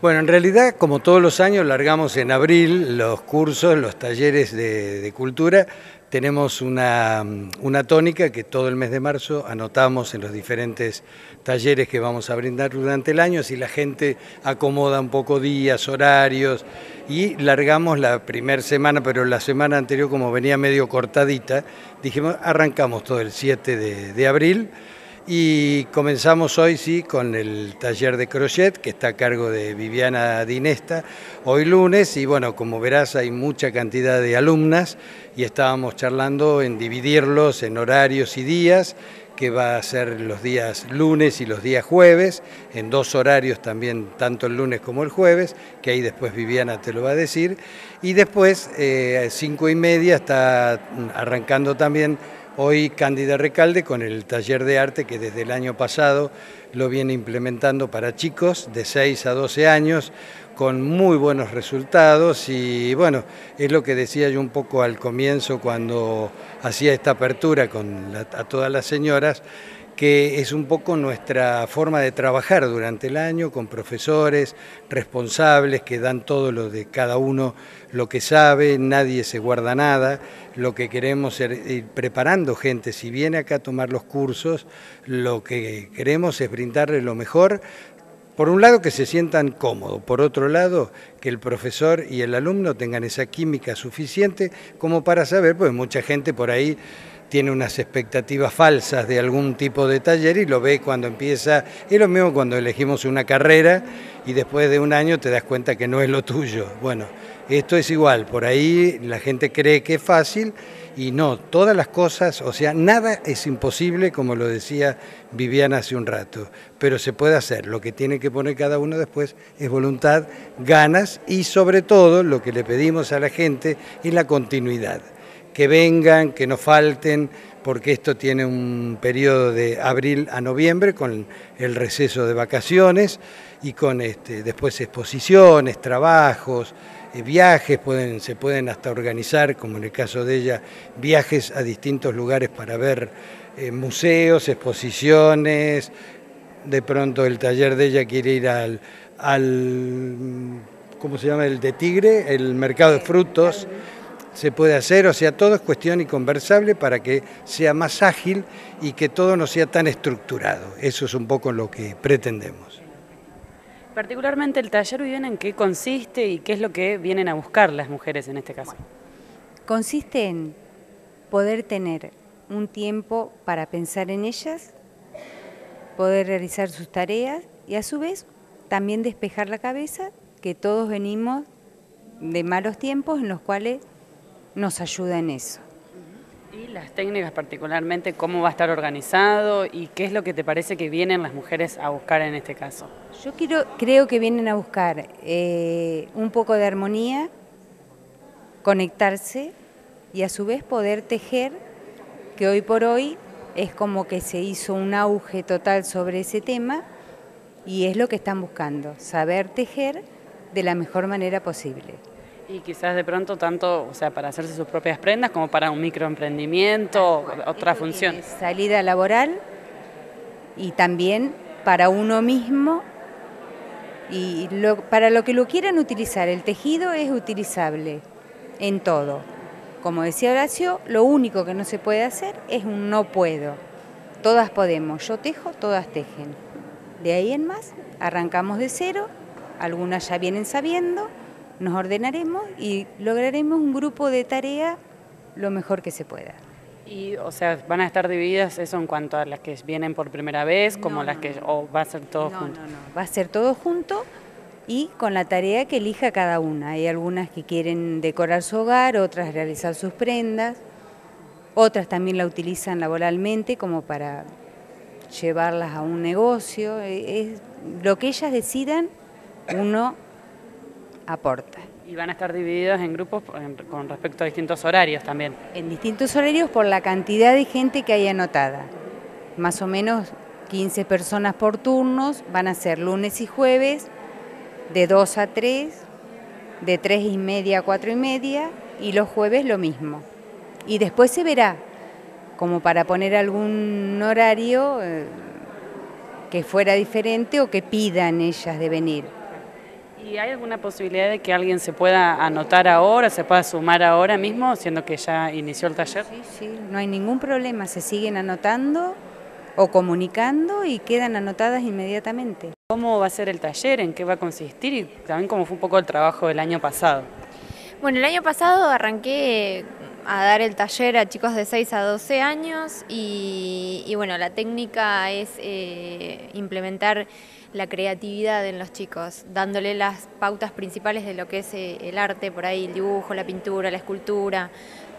Bueno, en realidad, como todos los años, largamos en abril los cursos, los talleres de, cultura. Tenemos una, una, tónica que todo el mes de marzo anotamos en los diferentes talleres que vamos a brindar durante el año, si la gente acomoda un poco días, horarios, y largamos la primera semana, pero la semana anterior, como venía medio cortadita, dijimos, arrancamos todo el 7 de, de abril. Y comenzamos hoy sí con el taller de crochet que está a cargo de Viviana Dinesta, hoy lunes. Y bueno, como verás hay mucha cantidad de alumnas y estábamos charlando en dividirlos en horarios y días, que va a ser los días lunes y los días jueves, en dos horarios también, tanto el lunes como el jueves, que ahí después Viviana te lo va a decir, y después eh, cinco y media está arrancando también Hoy Cándida Recalde con el taller de arte que desde el año pasado lo viene implementando para chicos de 6 a 12 años con muy buenos resultados. Y bueno, es lo que decía yo un poco al comienzo cuando hacía esta apertura con a todas las señoras, que es un poco nuestra forma de trabajar durante el año con profesores responsables que dan todo lo de cada uno lo que sabe, nadie se guarda nada, lo que queremos es ir preparando gente, si viene acá a tomar los cursos, lo que queremos es brindarle lo mejor. Por un lado, que se sientan cómodos, por otro lado, que el profesor y el alumno tengan esa química suficiente como para saber, pues mucha gente por ahí tiene unas expectativas falsas de algún tipo de taller y lo ve cuando empieza. Es lo mismo cuando elegimos una carrera y después de un año te das cuenta que no es lo tuyo. Bueno, esto es igual, por ahí la gente cree que es fácil y no, todas las cosas, o sea, nada es imposible, como lo decía Viviana hace un rato, pero se puede hacer. Lo que tiene que poner cada uno después es voluntad, ganas y sobre todo lo que le pedimos a la gente es la continuidad que vengan, que no falten, porque esto tiene un periodo de abril a noviembre con el receso de vacaciones y con este, después exposiciones, trabajos, eh, viajes, pueden, se pueden hasta organizar, como en el caso de ella, viajes a distintos lugares para ver eh, museos, exposiciones, de pronto el taller de ella quiere ir al, al ¿cómo se llama? El de Tigre, el mercado de frutos se puede hacer, o sea, todo es cuestión y conversable para que sea más ágil y que todo no sea tan estructurado. Eso es un poco lo que pretendemos. Particularmente el taller, viene ¿en qué consiste y qué es lo que vienen a buscar las mujeres en este caso? Consiste en poder tener un tiempo para pensar en ellas, poder realizar sus tareas y a su vez también despejar la cabeza, que todos venimos de malos tiempos en los cuales nos ayuda en eso. Y las técnicas particularmente, cómo va a estar organizado y qué es lo que te parece que vienen las mujeres a buscar en este caso. Yo quiero, creo que vienen a buscar eh, un poco de armonía, conectarse y a su vez poder tejer, que hoy por hoy es como que se hizo un auge total sobre ese tema y es lo que están buscando, saber tejer de la mejor manera posible. Y quizás de pronto tanto, o sea, para hacerse sus propias prendas como para un microemprendimiento, otra función. Salida laboral y también para uno mismo y para lo que lo quieran utilizar. El tejido es utilizable en todo. Como decía Horacio, lo único que no se puede hacer es un no puedo. Todas podemos. Yo tejo, todas tejen. De ahí en más, arrancamos de cero, algunas ya vienen sabiendo nos ordenaremos y lograremos un grupo de tarea lo mejor que se pueda. Y, o sea, ¿van a estar divididas eso en cuanto a las que vienen por primera vez, como las que, o va a ser todo junto? No, no, va a ser todo junto y con la tarea que elija cada una. Hay algunas que quieren decorar su hogar, otras realizar sus prendas, otras también la utilizan laboralmente como para llevarlas a un negocio. Es, lo que ellas decidan, uno aporta. Y van a estar divididos en grupos con respecto a distintos horarios también. En distintos horarios por la cantidad de gente que hay anotada. Más o menos 15 personas por turnos, van a ser lunes y jueves, de 2 a 3, de 3 y media a 4 y media, y los jueves lo mismo. Y después se verá, como para poner algún horario eh, que fuera diferente o que pidan ellas de venir ¿Y hay alguna posibilidad de que alguien se pueda anotar ahora, se pueda sumar ahora mismo, siendo que ya inició el taller? Sí, sí, no hay ningún problema, se siguen anotando o comunicando y quedan anotadas inmediatamente. ¿Cómo va a ser el taller? ¿En qué va a consistir? Y también cómo fue un poco el trabajo del año pasado. Bueno, el año pasado arranqué a dar el taller a chicos de 6 a 12 años y, bueno, la técnica es eh, implementar la creatividad en los chicos, dándole las pautas principales de lo que es eh, el arte, por ahí el dibujo, la pintura, la escultura,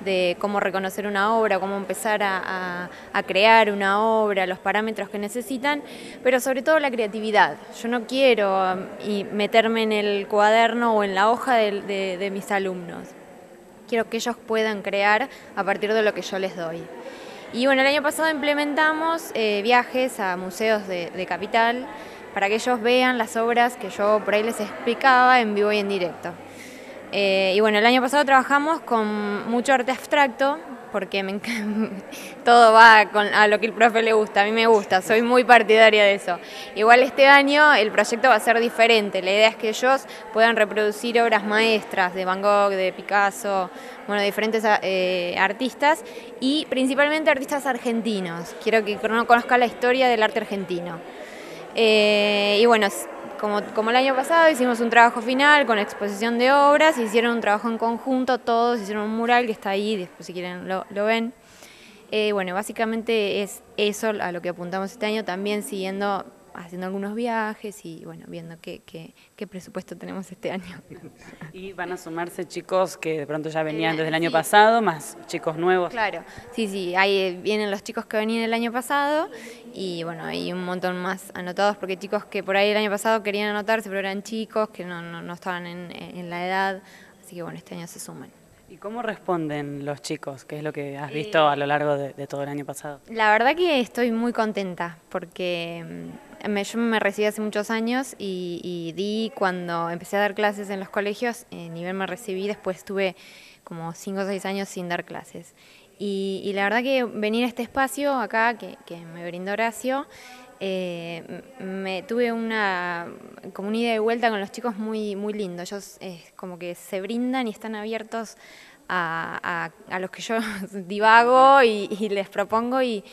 de cómo reconocer una obra, cómo empezar a, crear una obra, los parámetros que necesitan, pero sobre todo la creatividad. Yo no quiero um, meterme en el cuaderno o en la hoja de mis alumnos quiero que ellos puedan crear a partir de lo que yo les doy. Y bueno, el año pasado implementamos eh, viajes a museos de, Capital para que ellos vean las obras que yo por ahí les explicaba en vivo y en directo. Eh, y bueno, el año pasado trabajamos con mucho arte abstracto, porque me todo va a lo que el profe le gusta, a mí me gusta, soy muy partidaria de eso. Igual este año el proyecto va a ser diferente, la idea es que ellos puedan reproducir obras maestras de Van Gogh, de Picasso, bueno, diferentes eh, artistas y principalmente artistas argentinos. Quiero que uno conozca la historia del arte argentino. Eh, y bueno, como, como, el año pasado hicimos un trabajo final con exposición de obras, hicieron un trabajo en conjunto, todos hicieron un mural que está ahí, después si quieren lo, lo ven. Eh, bueno, básicamente es eso a lo que apuntamos este año, también siguiendo haciendo algunos viajes y bueno, viendo qué, qué, presupuesto tenemos este año. ¿Y van a sumarse chicos que de pronto ya venían desde el año pasado, más chicos nuevos? Claro, sí, sí, ahí vienen los chicos que venían el año pasado y bueno, hay un montón más anotados porque chicos que por ahí el año pasado querían anotarse pero eran chicos que no, no, estaban en, en la edad, así que bueno, este año se suman. ¿Y cómo responden los chicos? ¿Qué es lo que has visto a lo largo de, todo el año pasado? La verdad que estoy muy contenta porque mm, me, yo me recibí hace muchos años y, di cuando empecé a dar clases en los colegios, en nivel me recibí, después estuve como 5 o 6 años sin dar clases. Y, la verdad que venir a este espacio acá que, me brindó Horacio, eh, me tuve una como una ida de vuelta con los chicos muy muy lindo. Ellos como que se brindan y están abiertos a, los que yo divago y, les propongo y,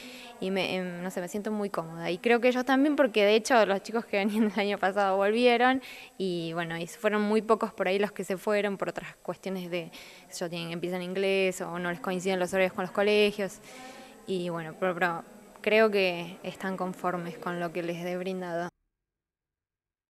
me, em, no sé, me siento muy cómoda. Y creo que ellos también, porque de hecho los chicos que venían el año pasado volvieron y bueno, y fueron muy pocos por ahí los que se fueron por otras cuestiones de, yo tienen, empiezan inglés o no les coinciden los horarios con los colegios. Y bueno, pero creo que están conformes con lo que les he brindado.